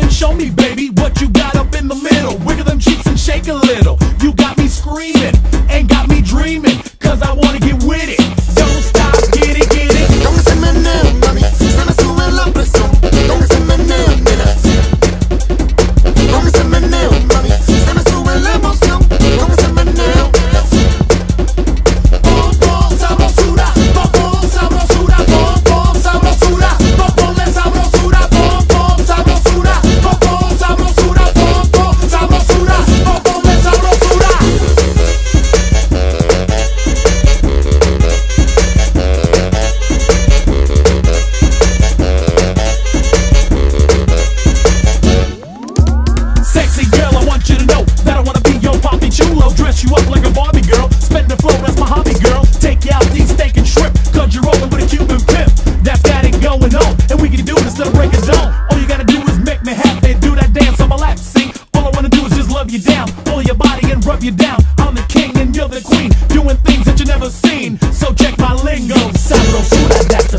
and show me, baby, what you got up in the middle. Wiggle them cheeks and shake a little. Well, I want you to know that I wanna be your poppy chulo. Dress you up like a Barbie girl. Spend the flow, that's my hobby, girl. Take you out these steak and shrimp. Cause you're rolling with a Cuban pimp. That's got it going on. And we can do this till the break of dawn. All you gotta do is make me happy. Do that dance on my lap, see? All I wanna do is just love you down. Pull your body and rub you down. I'm the king and you're the queen. Doing things that you never seen. So check my lingo. Sabrosura, that's